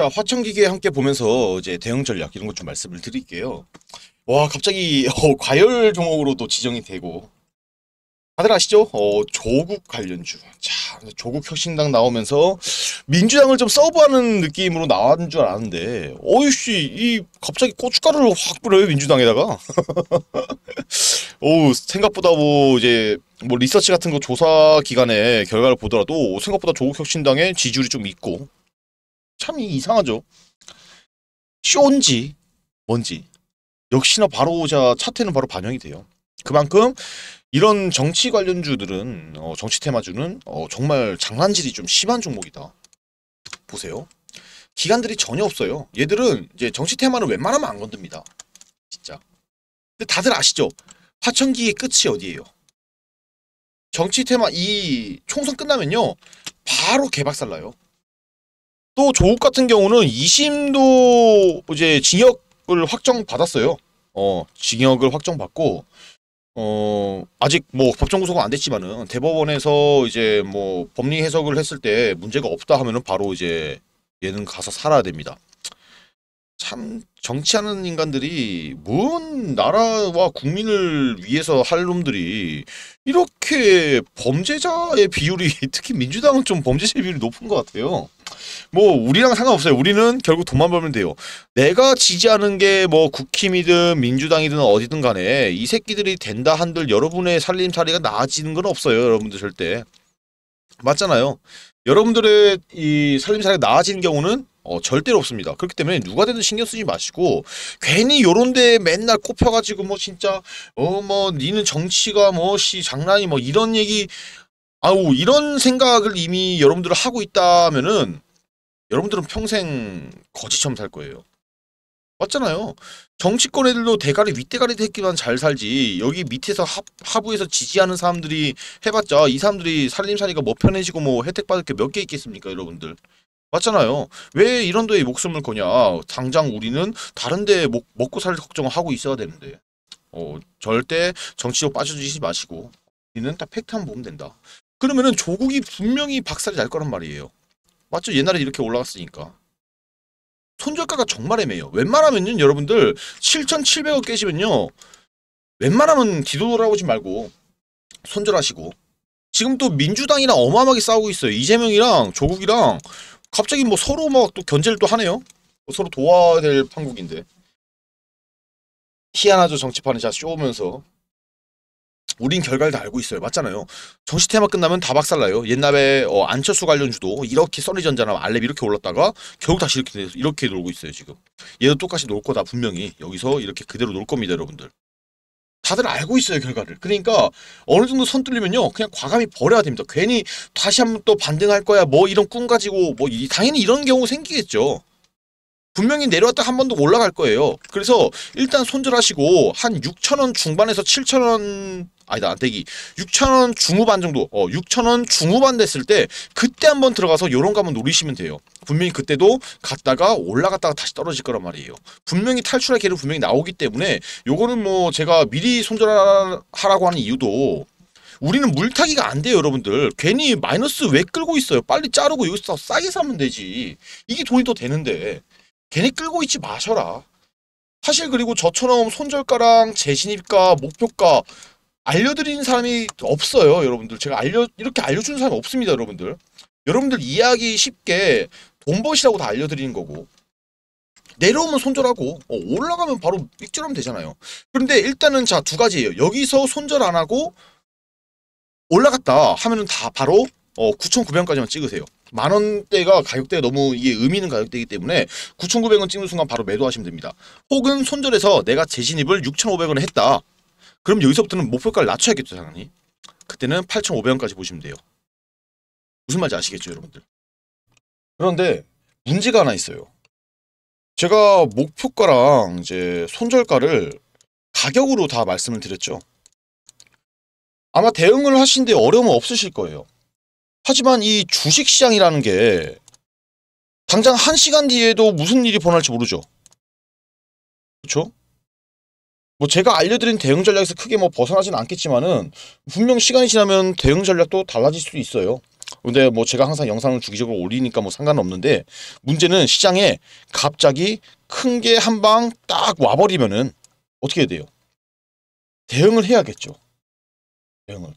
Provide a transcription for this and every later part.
자, 화천기계 함께 보면서 이제 대응 전략 이런 것 좀 말씀을 드릴게요. 와, 갑자기 어, 과열 종목으로 또 지정이 되고 다들 아시죠? 어, 조국 관련주. 자, 조국 혁신당 나오면서 민주당을 좀 서브하는 느낌으로 나왔는 줄 알았는데, 어이씨, 이 갑자기 고춧가루를 확 뿌려요 민주당에다가. 오, 생각보다 뭐 이제 뭐 리서치 같은 거 조사 기간에 결과를 보더라도 생각보다 조국 혁신당의 지지율이 좀 있고 참 이상하죠. 쇼인지 뭔지 역시나 바로 자 차트는 바로 반영이 돼요. 그만큼 이런 정치 관련주들은 어, 정치 테마주는 어, 정말 장난질이 좀 심한 종목이다. 보세요. 기간들이 전혀 없어요. 얘들은 이제 정치 테마는 웬만하면 안 건듭니다. 진짜. 근데 다들 아시죠? 화천기의 끝이 어디예요? 정치 테마 이 총선 끝나면요. 바로 개박살 나요. 또 조국 같은 경우는 2심도 이제 징역을 확정 받았어요. 어, 징역을 확정 받고 어, 아직 뭐 법정 구속은 안 됐지만은 대법원에서 이제 뭐 법리 해석을 했을 때 문제가 없다 하면은 바로 이제 얘는 가서 살아야 됩니다. 참 정치하는 인간들이 뭔 나라와 국민을 위해서 할 놈들이 이렇게 범죄자의 비율이 특히 민주당은 좀 범죄자 비율이 높은 것 같아요. 뭐 우리랑 상관없어요. 우리는 결국 돈만 벌면 돼요. 내가 지지하는 게 뭐 국힘이든 민주당이든 어디든 간에 이 새끼들이 된다 한들 여러분의 살림살이가 나아지는 건 없어요. 여러분들 절대. 맞잖아요. 여러분들의 이 살림살이가 나아지는 경우는 어, 절대로 없습니다. 그렇기 때문에 누가 되든 신경 쓰지 마시고 괜히 요런 데 맨날 꼽혀가지고 뭐 진짜 어 뭐 니는 정치가 뭐 씨 장난이 뭐 이런 얘기 아우 이런 생각을 이미 여러분들 하고 있다면은 여러분들은 평생 거지처럼 살 거예요. 맞잖아요. 정치권 애들도 대가리 윗대가리 새끼만 잘 살지 여기 밑에서 하, 하부에서 지지하는 사람들이 해봤자 이 사람들이 살림살이가 뭐 편해지고 뭐 혜택 받을 게 몇 개 있겠습니까 여러분들 맞잖아요. 왜 이런 데에 목숨을 거냐. 당장 우리는 다른 데 먹, 먹고 살 걱정을 하고 있어야 되는데. 어, 절대 정치로 빠져주지 마시고. 우리는 딱 팩트만 보면 된다. 그러면은 조국이 분명히 박살이 날 거란 말이에요. 맞죠? 옛날에 이렇게 올라갔으니까. 손절가가 정말 애매해요. 웬만하면요, 여러분들 7,700원 깨시면요. 웬만하면 뒤도 돌아보지 말고 손절하시고 지금 또 민주당이랑 어마어마하게 싸우고 있어요. 이재명이랑 조국이랑 갑자기 뭐 서로 막 또 견제를 또 하네요. 뭐 서로 도와야 될 판국인데. 희한하죠 정치판에 자 쇼면서 우린 결과를 다 알고 있어요. 맞잖아요. 정치 테마 끝나면 다 박살나요. 옛날에 어, 안철수 관련 주도 이렇게 써니전자나 알렙 이렇게 올랐다가 결국 다시 이렇게 이렇게 놀고 있어요. 지금 얘도 똑같이 놀 거다 분명히 여기서 이렇게 그대로 놀 겁니다, 여러분들. 다들 알고 있어요 결과를. 그러니까 어느 정도 선 뚫리면요 그냥 과감히 버려야 됩니다. 괜히 다시 한번 또 반등할 거야 뭐 이런 꿈 가지고 뭐 당연히 이런 경우 생기겠죠. 분명히 내려왔다 한 번 더 올라갈 거예요. 그래서 일단 손절하시고 한 6천원 중반에서 7천원 아니다 안되기. 6천원 중후반 정도 어 6천원 중후반 됐을 때 그때 한번 들어가서 요런 거 한번 노리시면 돼요. 분명히 그때도 갔다가 올라갔다가 다시 떨어질 거란 말이에요. 분명히 탈출할 기회는 분명히 나오기 때문에 요거는 뭐 제가 미리 손절하라고 하는 이유도 우리는 물타기가 안 돼요 여러분들. 괜히 마이너스 왜 끌고 있어요? 빨리 자르고 여기서 싸게 사면 되지. 이게 돈이 더 되는데 괜히 끌고 있지 마셔라. 사실 그리고 저처럼 손절가랑 재진입가 목표가 알려드리는 사람이 없어요 여러분들. 제가 알려 이렇게 알려주는 사람이 없습니다 여러분들. 여러분들 이해하기 쉽게 돈버시라고 다 알려드리는 거고. 내려오면 손절하고 어, 올라가면 바로 삑질하면 되잖아요. 그런데 일단은 자 두 가지예요. 여기서 손절 안 하고 올라갔다 하면은 다 바로 어, 9,900원까지만 찍으세요 만 원대가 가격대가 너무 이게 의미 있는 가격대이기 때문에 9,900원 찍는 순간 바로 매도하시면 됩니다. 혹은 손절해서 내가 재진입을 6,500원에 했다. 그럼 여기서부터는 목표가를 낮춰야겠죠 당연히 그때는 8,500원까지 보시면 돼요. 무슨 말인지 아시겠죠 여러분들? 그런데 문제가 하나 있어요. 제가 목표가랑 이제 손절가를 가격으로 다 말씀을 드렸죠. 아마 대응을 하신데 어려움은 없으실 거예요 하지만 이 주식시장이라는 게 당장 한 시간 뒤에도 무슨 일이 벌어날지 모르죠 그렇죠? 뭐 제가 알려드린 대응 전략에서 크게 뭐 벗어나진 않겠지만은 분명 시간이 지나면 대응 전략도 달라질 수도 있어요. 근데 뭐 제가 항상 영상을 주기적으로 올리니까 뭐 상관은 없는데 문제는 시장에 갑자기 큰 게 한 방 딱 와버리면은 어떻게 해야 돼요? 대응을 해야겠죠. 대응을.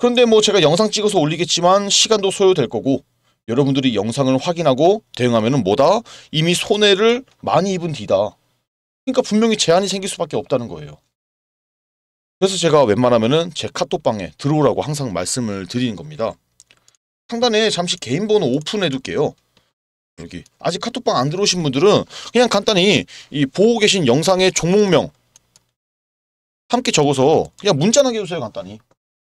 그런데 뭐 제가 영상 찍어서 올리겠지만 시간도 소요될 거고 여러분들이 영상을 확인하고 대응하면 은 뭐다? 이미 손해를 많이 입은 뒤다. 그러니까 분명히 제한이 생길 수밖에 없다는 거예요. 그래서 제가 웬만하면 은 제 카톡방에 들어오라고 항상 말씀을 드리는 겁니다. 상단에 잠시 개인 번호 오픈해 둘게요. 여기 아직 카톡방 안 들어오신 분들은 그냥 간단히 이 보고 계신 영상의 종목명 함께 적어서 그냥 문자 남겨주세요 간단히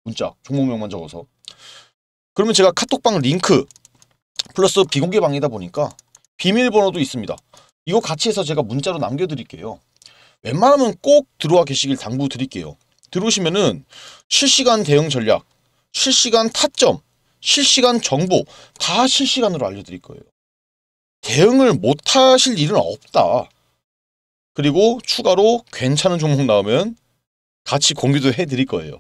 문자 종목명만 적어서 그러면 제가 카톡방 링크 플러스 비공개 방이다 보니까 비밀번호도 있습니다. 이거 같이 해서 제가 문자로 남겨드릴게요. 웬만하면 꼭 들어와 계시길 당부드릴게요. 들어오시면은 실시간 대응 전략, 실시간 타점, 실시간 정보 다 실시간으로 알려드릴 거예요. 대응을 못하실 일은 없다. 그리고 추가로 괜찮은 종목 나오면 같이 공유도 해드릴 거예요.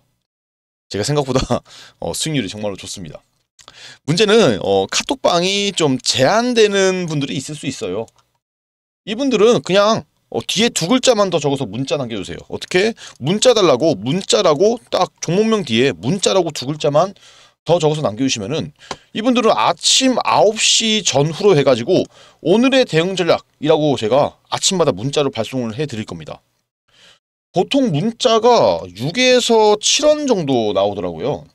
제가 생각보다 어, 수익률이 정말로 좋습니다. 문제는 어, 카톡방이 좀 제한되는 분들이 있을 수 있어요. 이분들은 그냥 어, 뒤에 두 글자만 더 적어서 문자 남겨주세요. 어떻게? 문자 달라고 문자라고 딱 종목명 뒤에 문자라고 두 글자만 더 적어서 남겨주시면은 이분들은 아침 9시 전후로 해가지고 오늘의 대응 전략이라고 제가 아침마다 문자로 발송을 해드릴 겁니다. 보통 문자가 6에서 7원 정도 나오더라고요.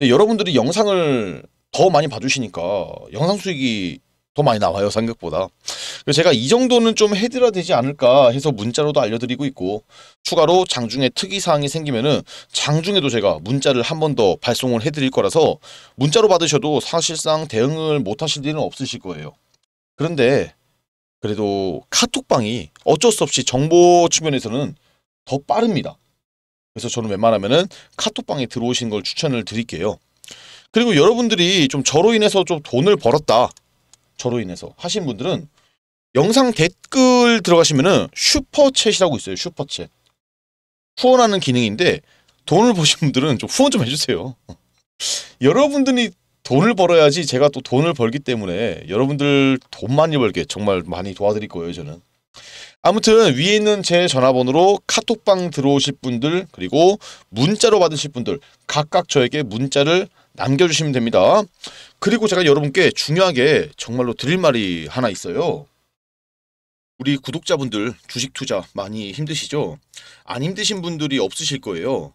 여러분들이 영상을 더 많이 봐주시니까 영상 수익이 더 많이 나와요 생각보다 그래서 제가 이 정도는 좀 해드려야 되지 않을까 해서 문자로도 알려드리고 있고 추가로 장중에 특이사항이 생기면은 장중에도 제가 문자를 한 번 더 발송을 해드릴 거라서 문자로 받으셔도 사실상 대응을 못 하실 일은 없으실 거예요 그런데 그래도 카톡방이 어쩔 수 없이 정보 측면에서는 더 빠릅니다 그래서 저는 웬만하면은 카톡방에 들어오신 걸 추천을 드릴게요 그리고 여러분들이 좀 저로 인해서 좀 돈을 벌었다 저로 인해서 하신 분들은 영상 댓글 들어가시면은 슈퍼챗이라고 있어요. 슈퍼챗. 후원하는 기능인데 돈을 보신 분들은 좀 후원 좀 해주세요. 여러분들이 돈을 벌어야지 제가 또 돈을 벌기 때문에 여러분들 돈 많이 벌게 정말 많이 도와드릴 거예요 저는. 아무튼 위에 있는 제 전화번호로 카톡방 들어오실 분들 그리고 문자로 받으실 분들 각각 저에게 문자를 남겨주시면 됩니다. 그리고 제가 여러분께 중요하게 정말로 드릴 말이 하나 있어요. 우리 구독자분들 주식 투자 많이 힘드시죠? 안 힘드신 분들이 없으실 거예요.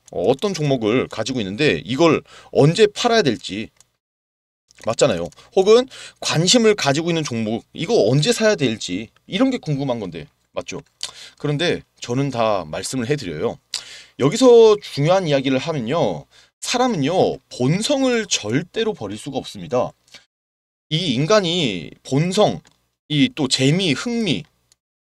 어떤 종목을 가지고 있는데 이걸 언제 팔아야 될지 맞잖아요. 혹은 관심을 가지고 있는 종목 이거 언제 사야 될지 이런 게 궁금한 건데 맞죠? 그런데 저는 다 말씀을 해드려요. 여기서 중요한 이야기를 하면요. 사람은요 본성을 절대로 버릴 수가 없습니다. 이 인간이 본성, 이 또 재미, 흥미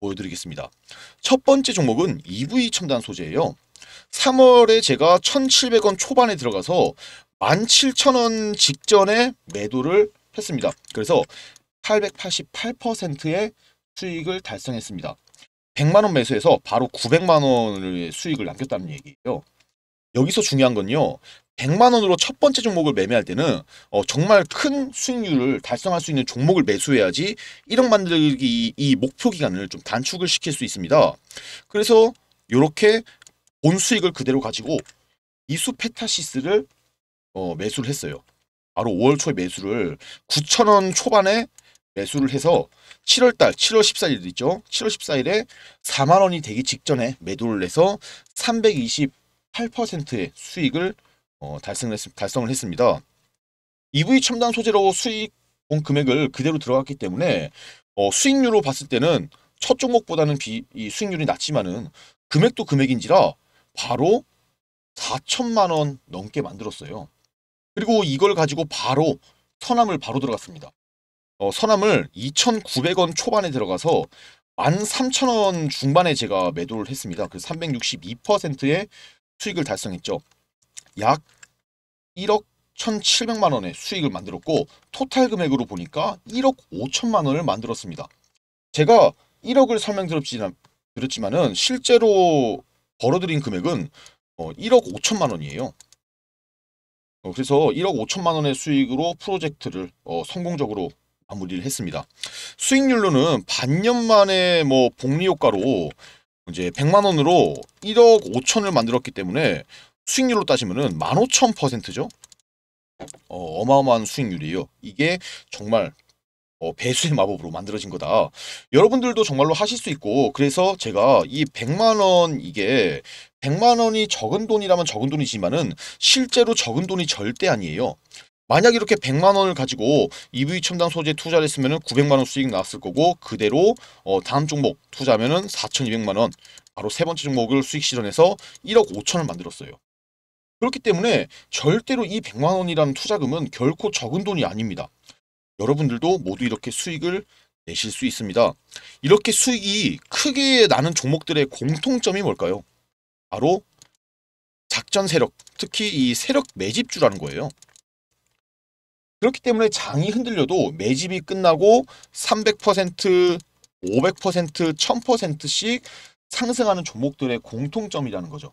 보여드리겠습니다. 첫 번째 종목은 EV 첨단 소재예요. 3월에 제가 1,700원 초반에 들어가서 17,000원 직전에 매도를 했습니다. 그래서 888%의 수익을 달성했습니다. 100만원 매수해서 바로 900만원의 수익을 남겼다는 얘기예요. 여기서 중요한 건요. 100만 원으로 첫 번째 종목을 매매할 때는 어, 정말 큰 수익률을 달성할 수 있는 종목을 매수해야지 1억 만들기 이 목표 기간을 좀 단축을 시킬 수 있습니다. 그래서 이렇게 본 수익을 그대로 가지고 이수 페타시스를 어, 매수를 했어요. 바로 5월 초에 매수를 9천원 초반에 매수를 해서 7월달 7월 14일 있죠. 7월 14일에 4만 원이 되기 직전에 매도를 해서 328%의 수익을 어, 달성을, 했, 달성을 했습니다. EV 첨단 소재로 수익 본 금액을 그대로 들어갔기 때문에 어, 수익률로 봤을 때는 첫 종목보다는 비, 이 수익률이 낮지만은 금액도 금액인지라 바로 4천만 원 넘게 만들었어요. 그리고 이걸 가지고 바로 선암을 바로 들어갔습니다. 어, 선암을 2,900원 초반에 들어가서 13,000원 중반에 제가 매도를 했습니다. 그래서 362%의 수익을 달성했죠. 약 1억 1,700만 원의 수익을 만들었고 토탈 금액으로 보니까 1억 5천만 원을 만들었습니다. 제가 1억을 설명드렸지만 은 실제로 벌어들인 금액은 1억 5천만 원이에요. 어, 그래서 1억 5천만 원의 수익으로 프로젝트를 어, 성공적으로 마무리를 했습니다. 수익률로는 반년 만에 뭐 복리 효과로 이제 100만 원으로 1억 5천을 만들었기 때문에 수익률로 따지면은 15,000%죠. 어, 어마어마한 수익률이에요. 이게 정말 어, 배수의 마법으로 만들어진 거다. 여러분들도 정말로 하실 수 있고 그래서 제가 이 100만 원 이게 100만 원이 적은 돈이라면 적은 돈이지만은 실제로 적은 돈이 절대 아니에요. 만약 이렇게 100만 원을 가지고 EV 첨단 소재 투자를 했으면 900만 원 수익 나왔을 거고 그대로 어, 다음 종목 투자하면 4,200만 원 바로 세 번째 종목을 수익 실현해서 1억 5천을 만들었어요. 그렇기 때문에 절대로 이 100만 원이라는 투자금은 결코 적은 돈이 아닙니다. 여러분들도 모두 이렇게 수익을 내실 수 있습니다. 이렇게 수익이 크게 나는 종목들의 공통점이 뭘까요? 바로 작전 세력, 특히 이 세력 매집주라는 거예요. 그렇기 때문에 장이 흔들려도 매집이 끝나고 300%, 500%, 1000%씩 상승하는 종목들의 공통점이라는 거죠.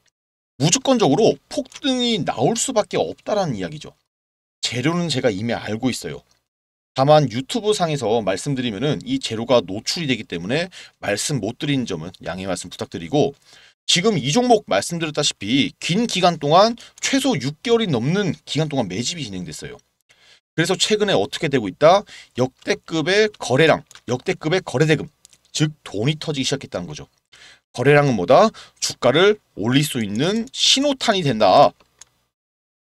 무조건적으로 폭등이 나올 수밖에 없다라는 이야기죠. 재료는 제가 이미 알고 있어요. 다만 유튜브 상에서 말씀드리면은 이 재료가 노출이 되기 때문에 말씀 못 드리는 점은 양해 말씀 부탁드리고 지금 이 종목 말씀드렸다시피 긴 기간 동안 최소 6개월이 넘는 기간 동안 매집이 진행됐어요. 그래서 최근에 어떻게 되고 있다? 역대급의 거래량, 역대급의 거래대금, 즉 돈이 터지기 시작했다는 거죠. 거래량은 뭐다? 주가를 올릴 수 있는 신호탄이 된다.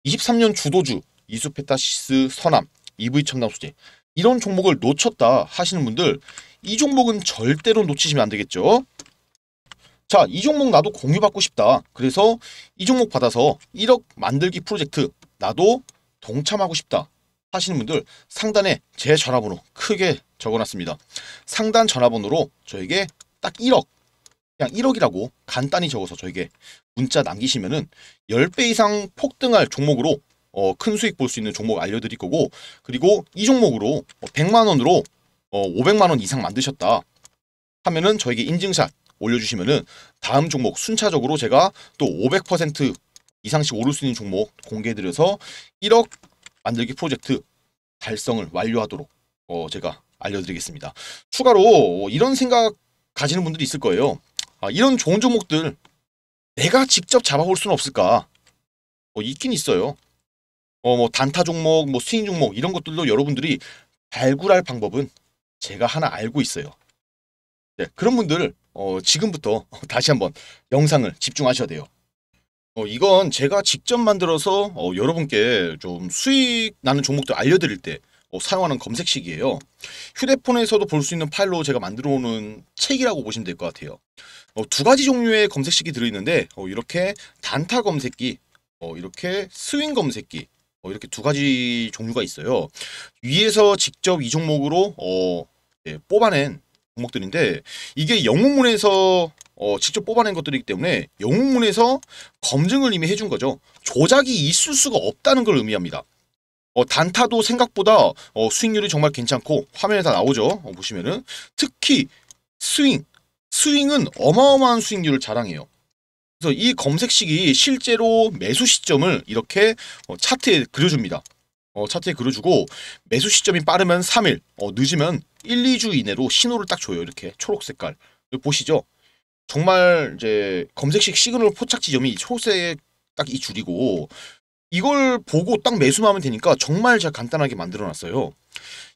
23년 주도주 이수페타시스 선암, EV 첨단 소재 이런 종목을 놓쳤다 하시는 분들 이 종목은 절대로 놓치시면 안 되겠죠. 자, 이 종목 나도 공유받고 싶다. 그래서 이 종목 받아서 1억 만들기 프로젝트 나도 동참하고 싶다. 하시는 분들 상단에 제 전화번호 크게 적어놨습니다. 상단 전화번호로 저에게 딱 1억 그냥 1억이라고 간단히 적어서 저에게 문자 남기시면은 10배 이상 폭등할 종목으로 어, 큰 수익 볼 수 있는 종목 알려드릴 거고 그리고 이 종목으로 100만 원으로 어, 500만 원 이상 만드셨다 하면은 저에게 인증샷 올려주시면은 다음 종목 순차적으로 제가 또 500% 이상씩 오를 수 있는 종목 공개해드려서 1억 만들기 프로젝트 달성을 완료하도록 어, 제가 알려드리겠습니다. 추가로 이런 생각 가지는 분들이 있을 거예요. 아, 이런 좋은 종목들 내가 직접 잡아볼 수는 없을까? 뭐 있긴 있어요. 어, 뭐 단타 종목, 뭐 스윙 종목 이런 것들도 여러분들이 발굴할 방법은 제가 하나 알고 있어요. 네, 그런 분들 어, 지금부터 다시 한번 영상을 집중하셔야 돼요. 어, 이건 제가 직접 만들어서 어, 여러분께 좀 수익 나는 종목들 알려드릴 때 어, 사용하는 검색식이에요. 휴대폰에서도 볼 수 있는 파일로 제가 만들어 오는 책이라고 보시면 될 것 같아요. 어, 두 가지 종류의 검색식이 들어있는데 어, 이렇게 단타 검색기, 어, 이렇게 스윙 검색기 어, 이렇게 두 가지 종류가 있어요. 위에서 직접 이 종목으로 어, 예, 뽑아낸 종목들인데 이게 영웅문에서 어, 직접 뽑아낸 것들이기 때문에 영웅문에서 검증을 이미 해준 거죠. 조작이 있을 수가 없다는 걸 의미합니다. 어, 단타도 생각보다 어, 수익률이 정말 괜찮고 화면에 다 나오죠. 어, 보시면은 특히 스윙, 스윙은 어마어마한 수익률을 자랑해요. 그래서 이 검색식이 실제로 매수 시점을 이렇게 어, 차트에 그려줍니다. 어, 차트에 그려주고 매수 시점이 빠르면 3일, 어, 늦으면 1, 2주 이내로 신호를 딱 줘요. 이렇게 초록 색깔. 보시죠. 정말 이제 검색식 시그널 포착 지점이 초록색 딱 이 줄이고 이걸 보고 딱 매수만 하면 되니까 정말 제가 간단하게 만들어 놨어요.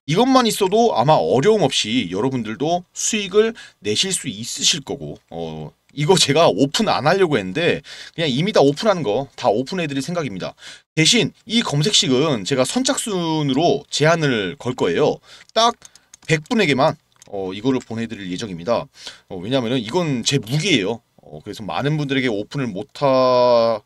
이것만 있어도 아마 어려움 없이 여러분들도 수익을 내실 수 있으실 거고 어 이거 제가 오픈 안 하려고 했는데 그냥 이미 다 오픈하는 거다 오픈해 드릴 생각입니다. 대신 이 검색식은 제가 선착순으로 제한을 걸 거예요. 딱 100분에게만 어, 이거를 보내드릴 예정입니다. 어, 왜냐하면 이건 제 무기예요. 어, 그래서 많은 분들에게 오픈을 못하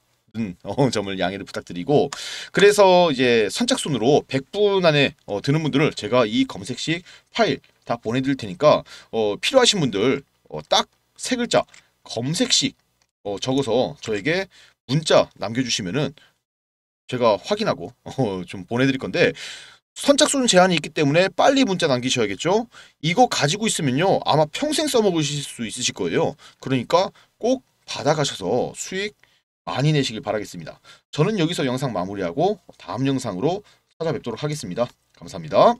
어, 점을 양해를 부탁드리고 그래서 이제 선착순으로 100분 안에 어, 드는 분들을 제가 이 검색식 파일 다 보내드릴 테니까 어, 필요하신 분들 어, 딱 세 글자 검색식 어, 적어서 저에게 문자 남겨주시면은 제가 확인하고 어, 좀 보내드릴 건데 선착순 제한이 있기 때문에 빨리 문자 남기셔야겠죠. 이거 가지고 있으면요 아마 평생 써먹으실 수 있으실 거예요. 그러니까 꼭 받아가셔서 수익 많이 내시길 바라겠습니다. 저는 여기서 영상 마무리하고 다음 영상으로 찾아뵙도록 하겠습니다. 감사합니다.